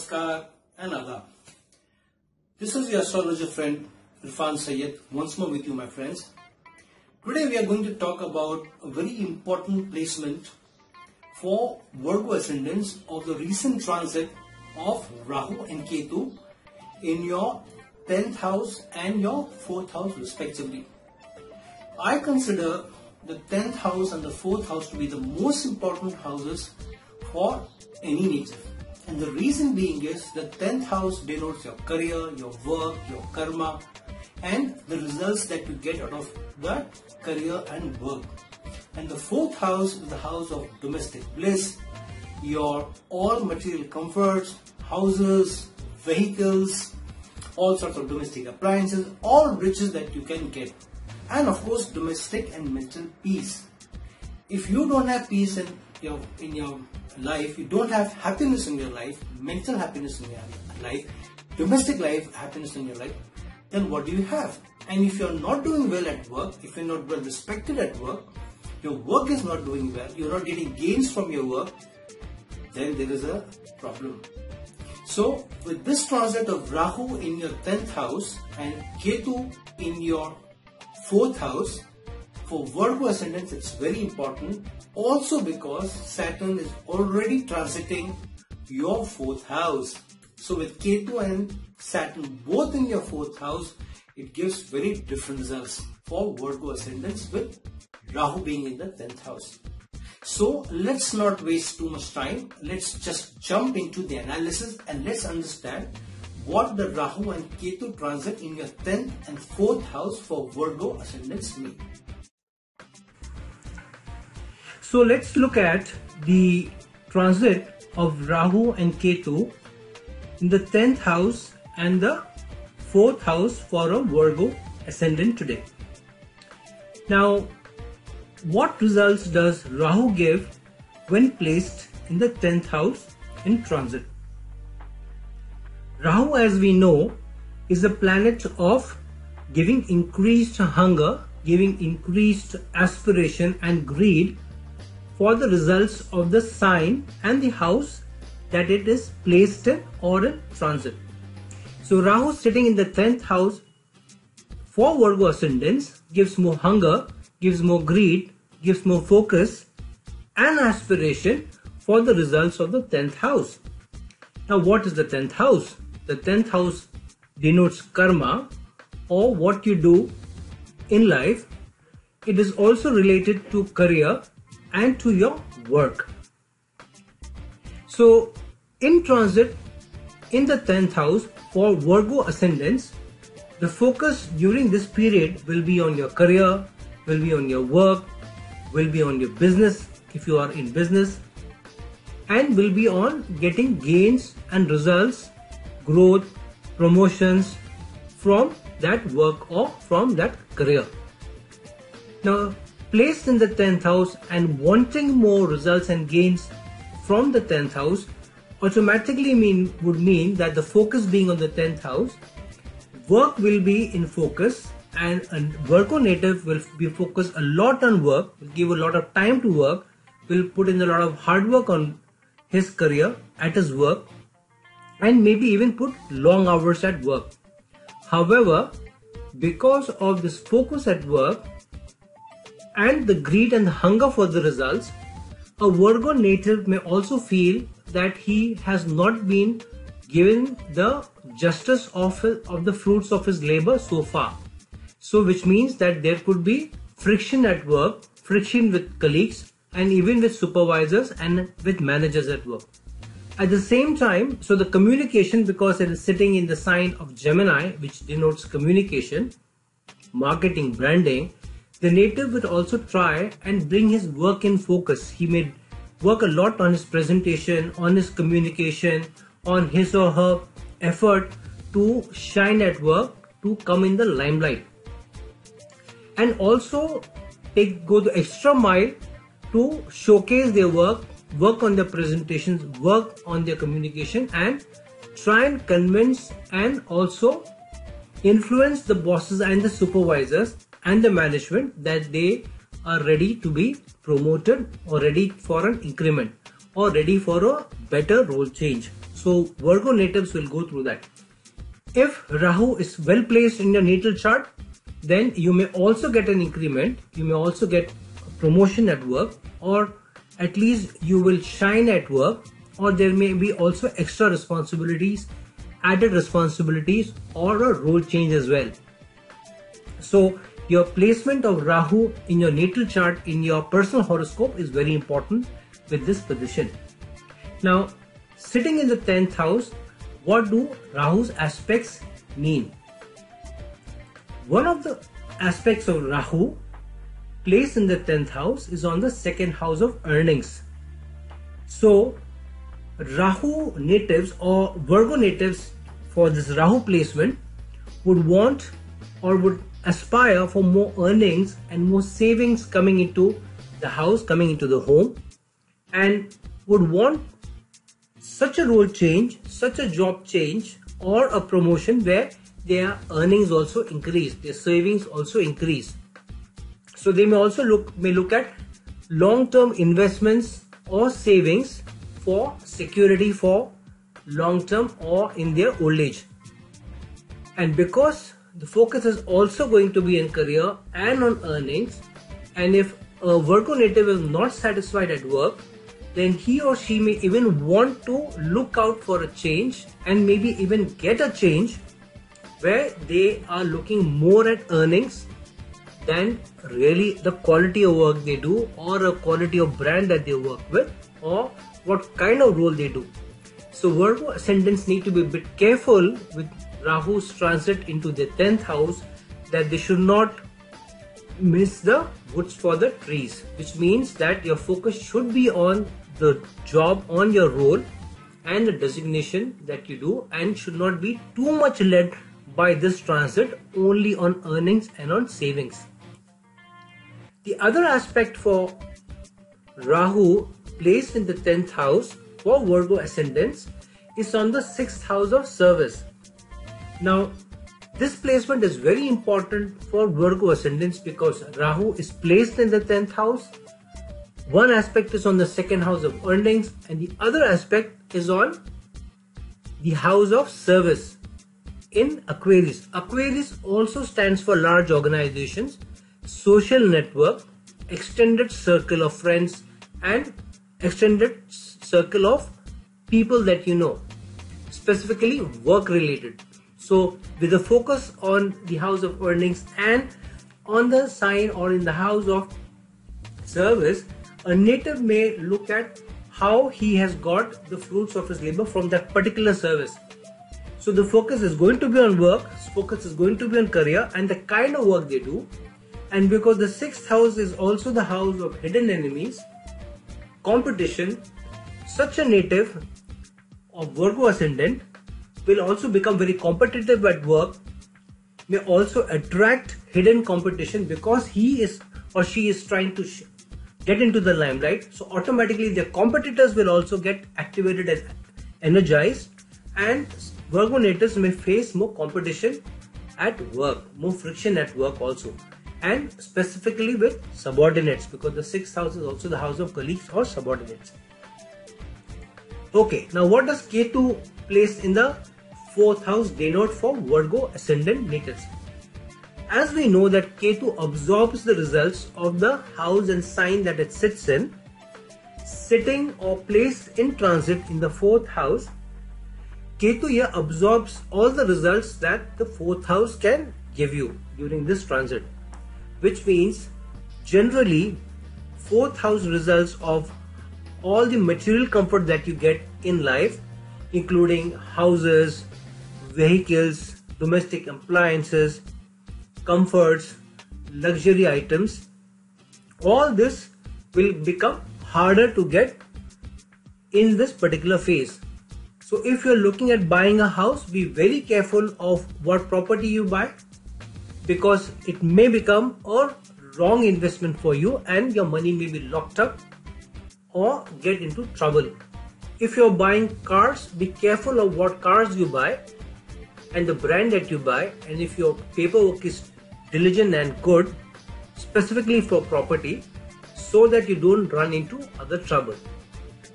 Namaskar and Adab. This is your astrologer friend Irfan Syed once more with you my friends. Today we are going to talk about a very important placement for Virgo ascendants of the recent transit of Rahu and Ketu in your 10th house and your 4th house respectively. I consider the 10th house and the 4th house to be the most important houses for any native. And the reason being is the 10th house denotes your career, your work, your karma, and the results that you get out of that career and work. And the fourth house is the house of domestic bliss, your all material comforts, houses, vehicles, all sorts of domestic appliances, all riches that you can get. And of course, domestic and mental peace. If you don't have peace in your, in your life, you don't have happiness in your life, mental happiness in your life, domestic life, happiness in your life, then what do you have? And if you're not doing well at work, if you're not well respected at work, your work is not doing well, you're not getting gains from your work, then there is a problem. So, with this transit of Rahu in your 10th house and Ketu in your 4th house, for Virgo ascendants it's very important also because Saturn is already transiting your 4th house. So with Ketu and Saturn both in your 4th house, it gives very different results for Virgo ascendants with Rahu being in the 10th house. So let's not waste too much time. Let's just jump into the analysis and let's understand what the Rahu and Ketu transit in your 10th and 4th house for Virgo ascendants mean. So let's look at the transit of Rahu and Ketu in the 10th house and the 4th house for a Virgo ascendant today. Now, what results does Rahu give when placed in the 10th house in transit? Rahu, as we know, is a planet of giving increased hunger, giving increased aspiration and greed for the results of the sign and the house that it is placed in or in transit. So Rahu sitting in the 10th house for Virgo ascendants gives more hunger gives more greed, gives more focus and aspiration for the results of the 10th house. Now, what is the 10th house? The 10th house denotes karma or what you do in life. It is also related to career and to your work. So, in transit in the 10th house for Virgo ascendants, the focus during this period will be on your career, will be on your work, will be on your business if you are in business, and will be on getting gains and results, growth, promotions from that work or from that career. Now, placed in the 10th house and wanting more results and gains from the 10th house automatically mean would mean that the focus being on the 10th house work will be in focus and a Virgo native will be focused a lot on work, will give a lot of time to work, will put in a lot of hard work on his career at his work, and maybe even put long hours at work. However, because of this focus at work and the greed and the hunger for the results, a Virgo native may also feel that he has not been given the justice of, of the fruits of his labor so far. So which means that there could be friction at work, friction with colleagues and even with supervisors and with managers at work. At the same time, so the communication because it is sitting in the sign of Gemini which denotes communication, marketing, branding, the native would also try and bring his work in focus. He may work a lot on his presentation, on his communication, on his or her effort to shine at work, to come in the limelight and also take go the extra mile to showcase their work, work on their presentations, work on their communication, and try and convince and also influence the bosses and the supervisors and the management that they are ready to be promoted or ready for an increment or ready for a better role change. So Virgo natives will go through that. If Rahu is well placed in your natal chart, then you may also get an increment, you may also get promotion at work, or at least you will shine at work, or there may be also extra responsibilities, added responsibilities, or a role change as well. So, your placement of Rahu in your natal chart in your personal horoscope is very important with this position. Now, sitting in the 10th house, what do Rahu's aspects mean? One of the aspects of Rahu placed in the 10th house is on the second house of earnings. So, Rahu natives or Virgo natives for this Rahu placement would want or would aspire for more earnings and more savings coming into the house, coming into the home, and would want such a role change, such a job change, or a promotion where their earnings also increase, their savings also increase. So they may also look may look at long-term investments or savings for security for long-term or in their old age. And because the focus is also going to be in career and on earnings, and if a Virgo native is not satisfied at work, then he or she may even want to look out for a change and maybe even get a change where they are looking more at earnings than really the quality of work they do or a quality of brand that they work with or what kind of role they do. So Virgo ascendants need to be a bit careful with Rahu's transit into the 10th house that they should not miss the woods for the trees which means that your focus should be on the job on your role and the designation that you do and should not be too much led by this transit only on earnings and on savings. The other aspect for Rahu placed in the 10th house for Virgo ascendants is on the 6th house of service. Now, this placement is very important for Virgo ascendants because Rahu is placed in the 10th house. One aspect is on the second house of earnings, and the other aspect is on the house of service in Aquarius. Aquarius also stands for large organizations, social network, extended circle of friends, and extended circle of people that you know, specifically work related. So, with a focus on the house of earnings and on the sign or in the house of service, a native may look at how he has got the fruits of his labor from that particular service. So the focus is going to be on work, focus is going to be on career and the kind of work they do. And because the sixth house is also the house of hidden enemies, competition, such a native of Virgo ascendant will also become very competitive at work, may also attract hidden competition because he is or she is trying to sh- get into the limelight. So, automatically, their competitors will also get activated and energized, and Virgonators may face more competition at work, more friction at work also, and specifically with subordinates because the sixth house is also the house of colleagues or subordinates. Okay, now what does Ketu placed in the fourth house denote for Virgo ascendant natives. As we know that Ketu absorbs the results of the house and sign that it sits in, sitting or placed in transit in the fourth house, Ketu here absorbs all the results that the fourth house can give you during this transit, which means generally fourth house results of all the material comfort that you get in life including houses, vehicles, domestic appliances, comforts, luxury items, all this will become harder to get in this particular phase so if you're looking at buying a house, be very careful of what property you buy because it may become a wrong investment for you and your money may be locked up or get into trouble. If you're buying cars, be careful of what cars you buy and the brand that you buy and if your paperwork is diligent and good specifically for property so that you don't run into other trouble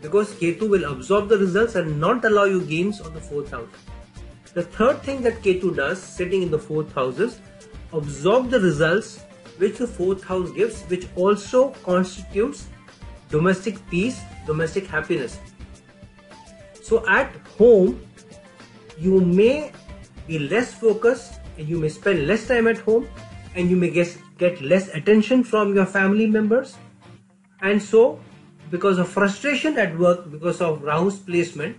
because Ketu will absorb the results and not allow you gains on the fourth house. The third thing that Ketu does, sitting in the fourth house, is absorb the results which the fourth house gives, which also constitutes domestic peace, domestic happiness. So at home, you may be less focused and you may spend less time at home and you may get, get less attention from your family members. And so, because of frustration at work, because of Rahu's placement,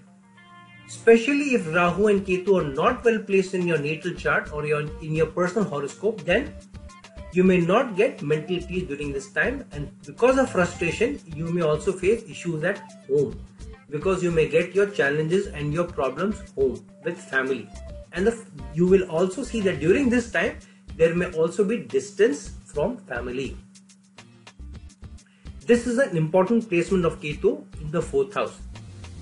especially if Rahu and Ketu are not well placed in your natal chart or your, in your personal horoscope, then you may not get mental peace during this time and because of frustration you may also face issues at home because you may get your challenges and your problems home with family. And the, you will also see that during this time there may also be distance from family. This is an important placement of ketu in the fourth house.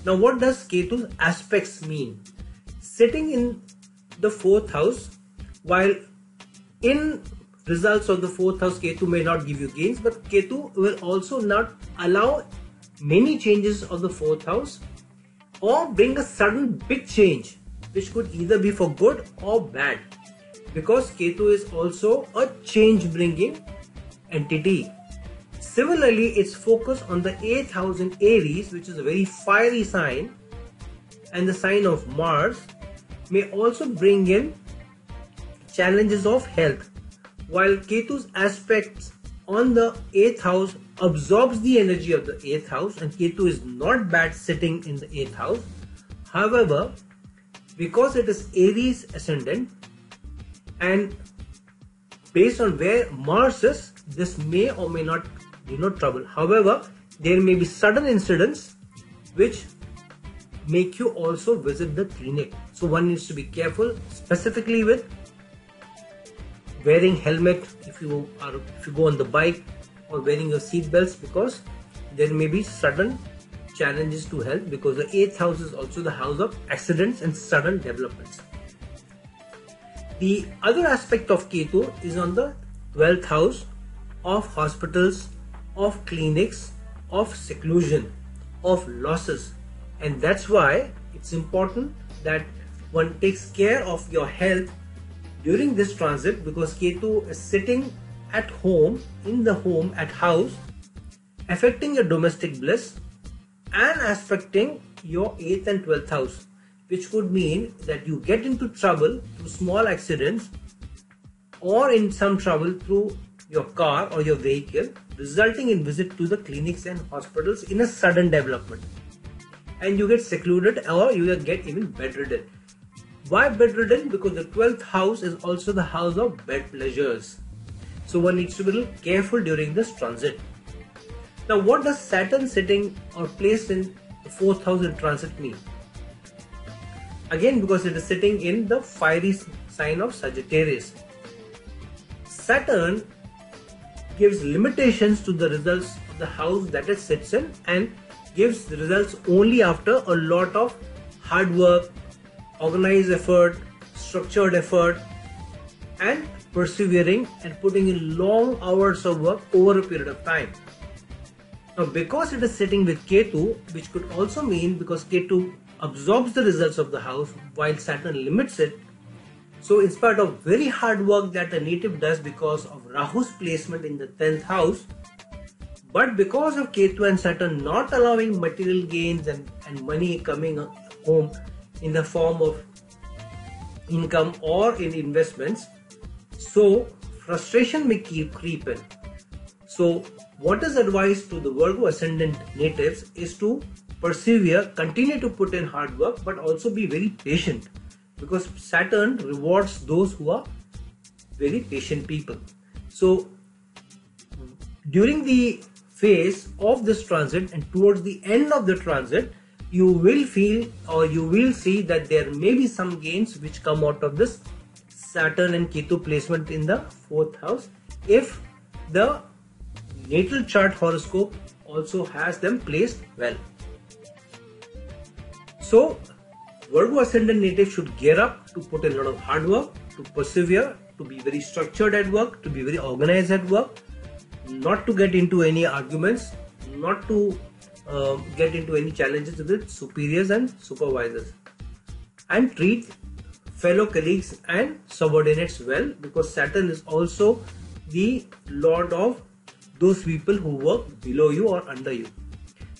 Now what does ketu's aspects mean? Sitting in the fourth house while in results of the fourth house Ketu may not give you gains, but Ketu will also not allow many changes of the fourth house or bring a sudden big change which could either be for good or bad because Ketu is also a change bringing entity. Similarly, its focus on the 8th house in Aries, which is a very fiery sign, and the sign of Mars, may also bring in challenges of health while Ketu's aspects on the 8th house absorbs the energy of the 8th house and Ketu is not bad sitting in the 8th house. However, because it is Aries ascendant and based on where Mars is, this may or may not be no trouble. However, there may be sudden incidents which make you also visit the clinic. So one needs to be careful specifically with wearing helmet if you are if you go on the bike or wearing your seat belts because there may be sudden challenges to health because the eighth house is also the house of accidents and sudden developments. The other aspect of Ketu is on the 12th house of hospitals, of clinics, of seclusion, of losses. And that's why it's important that one takes care of your health during this transit because Ketu is sitting at home, in the home, at house, affecting your domestic bliss and affecting your 8th and 12th house, which could mean that you get into trouble through small accidents or in some trouble through your car or your vehicle, resulting in visit to the clinics and hospitals in a sudden development. And you get secluded or you get even bedridden. Why bedridden? Because the 12th house is also the house of bed pleasures. So one needs to be careful during this transit. Now, what does Saturn sitting or placed in the fourth house in transit mean? Again, because it is sitting in the fiery sign of Sagittarius. Saturn gives limitations to the results of the house that it sits in and gives results only after a lot of hard work, organized effort, structured effort, and persevering and putting in long hours of work over a period of time. Now, because it is sitting with Ketu, which could also mean because Ketu absorbs the results of the house while Saturn limits it. So, in spite of very hard work that the native does because of Rahu's placement in the 10th house, but because of Ketu and Saturn not allowing material gains and, and money coming home in the form of income or in investments. So frustration may keep creeping. So what is advised to the Virgo ascendant natives is to persevere, continue to put in hard work, but also be very patient because Saturn rewards those who are very patient people. So during the phase of this transit and towards the end of the transit, you will feel or you will see that there may be some gains which come out of this Saturn and Ketu placement in the fourth house if the natal chart horoscope also has them placed well. So, Virgo ascendant native should gear up to put a lot of hard work, to persevere, to be very structured at work, to be very organized at work, not to get into any arguments, not to uh, get into any challenges with superiors and supervisors and treat fellow colleagues and subordinates well because Saturn is also the lord of those people who work below you or under you.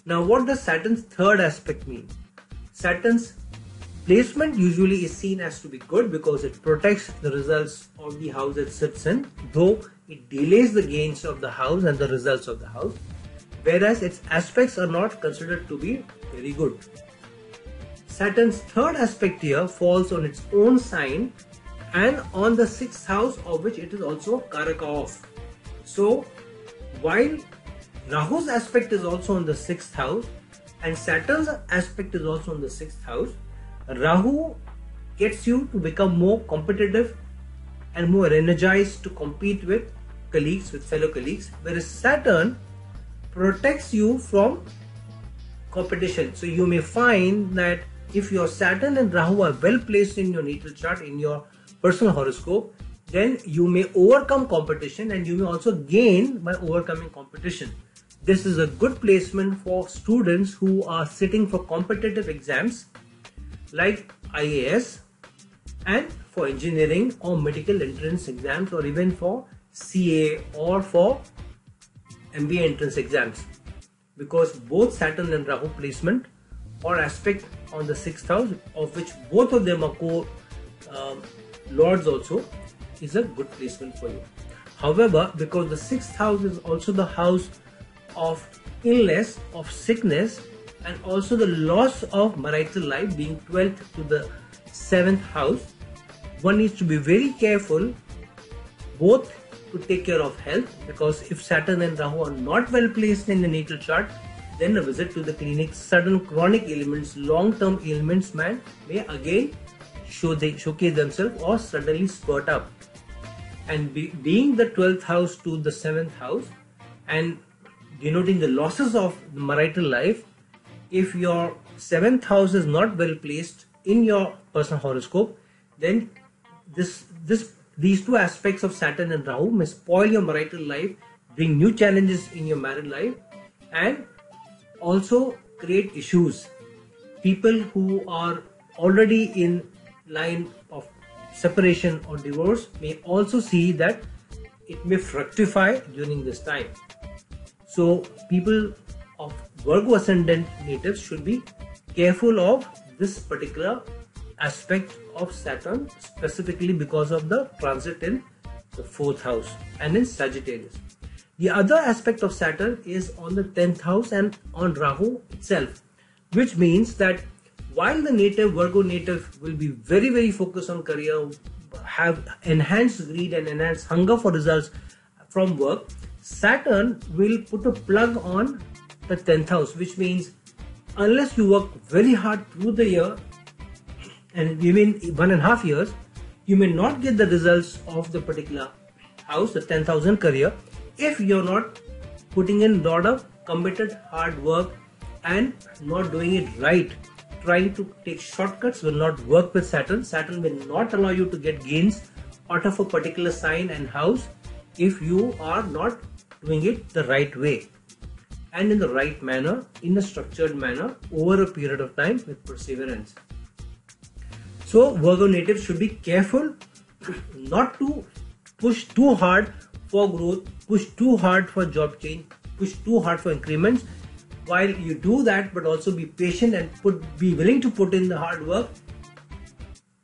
Now, what does Saturn's third aspect mean? Saturn's placement usually is seen as to be good because it protects the results of the house it sits in, though it delays the gains of the house and the results of the house, whereas its aspects are not considered to be very good. Saturn's third aspect here falls on its own sign and on the sixth house of which it is also Karaka of. So, while Rahu's aspect is also on the sixth house and Saturn's aspect is also on the sixth house, Rahu gets you to become more competitive and more energized to compete with colleagues, with fellow colleagues, whereas Saturn protects you from competition. So you may find that if your Saturn and Rahu are well placed in your natal chart, in your personal horoscope, then you may overcome competition and you may also gain by overcoming competition. This is a good placement for students who are sitting for competitive exams like IAS and for engineering or medical entrance exams or even for CA or for MBA entrance exams because both Saturn and Rahu placement or aspect on the sixth house of which both of them are co um, lords also is a good placement for you. However, because the sixth house is also the house of illness, of sickness, and also the loss of marital life being 12th to the 7th house, one needs to be very careful both to take care of health because if Saturn and Rahu are not well placed in the natal chart, then a visit to the clinic, sudden chronic ailments, long-term ailments man may again show they showcase themselves or suddenly spurt up. And be, being the 12th house to the 7th house and denoting the losses of the marital life, if your 7th house is not well placed in your personal horoscope, then this this these two aspects of Saturn and Rahu may spoil your marital life, bring new challenges in your married life, and also create issues. People who are already in line of separation or divorce may also see that it may fructify during this time. So people of Virgo ascendant natives should be careful of this particular aspect of Saturn specifically because of the transit in the fourth house and in Sagittarius. The other aspect of Saturn is on the 10th house and on Rahu itself, which means that while the native Virgo native will be very, very focused on career, have enhanced greed and enhanced hunger for results from work, Saturn will put a plug on the 10th house, which means unless you work very hard through the year and within one and a half years, you may not get the results of the particular house, the 10,000 career, if you're not putting in a lot of committed hard work and not doing it right. Trying to take shortcuts will not work with Saturn. Saturn will not allow you to get gains out of a particular sign and house if you are not doing it the right way and in the right manner, in a structured manner over a period of time with perseverance. So Virgo natives should be careful not to push too hard for growth, push too hard for job change, push too hard for increments. While you do that, but also be patient and put be willing to put in the hard work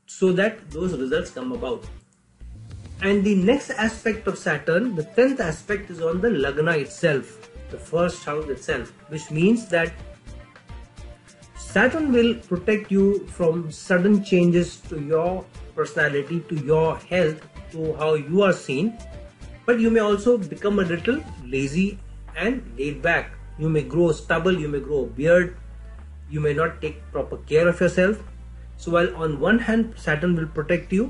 so that those results come about. And the next aspect of Saturn, the 10th aspect is on the Lagna itself, the first house itself, which means that Saturn will protect you from sudden changes to your personality, to your health, to how you are seen. But you may also become a little lazy and laid back. You may grow stubble, you may grow a beard, you may not take proper care of yourself. So while on one hand Saturn will protect you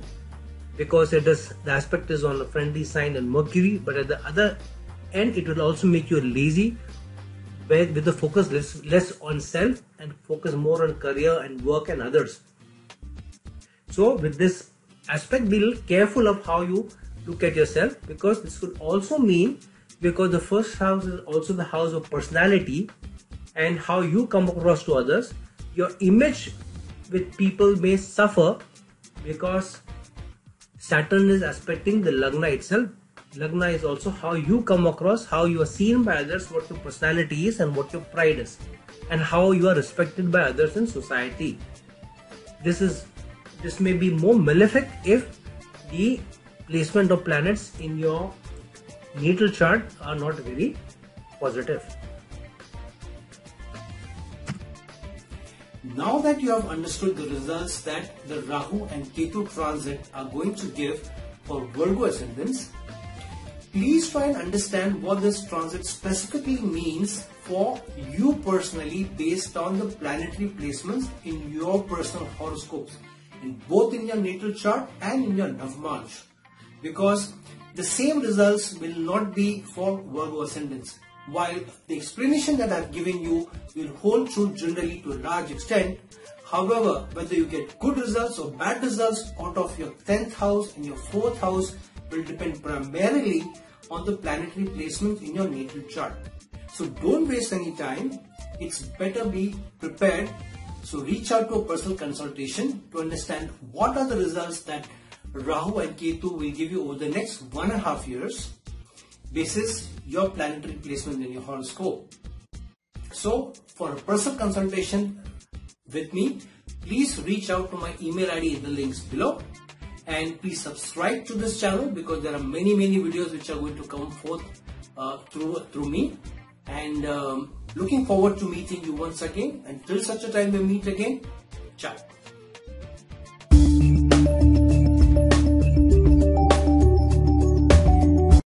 because it is the aspect is on a friendly sign and Mercury, but at the other end it will also make you lazy where with the focus less, less on self and focus more on career and work and others. So with this aspect, be careful of how you look at yourself because this could also mean because the first house is also the house of personality and how you come across to others, your image with people may suffer because Saturn is aspecting the Lagna itself. Lagna is also how you come across, how you are seen by others, what your personality is, and what your pride is, and how you are respected by others in society. This is this may be more malefic if the placement of planets in your natal chart are not very positive. Now that you have understood the results that the Rahu and Ketu transit are going to give for Virgo ascendants, please try and understand what this transit specifically means for you personally based on the planetary placements in your personal horoscopes, in both in your natal chart and in your Navamsha. Because the same results will not be for Virgo ascendants while the explanation that I've given you will hold true generally to a large extent, however, whether you get good results or bad results out of your 10th house and your 4th house will depend primarily on the planetary placement in your natal chart. So don't waste any time. It's better be prepared. So reach out to a personal consultation to understand what are the results that Rahu and Ketu will give you over the next one and a half years basis your planetary placement in your horoscope. So for a personal consultation with me, please reach out to my email ID in the links below and please subscribe to this channel because there are many many videos which are going to come forth uh, through through me. And um, looking forward to meeting you once again. Until such a time we meet again. Ciao